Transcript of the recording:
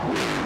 Yeah.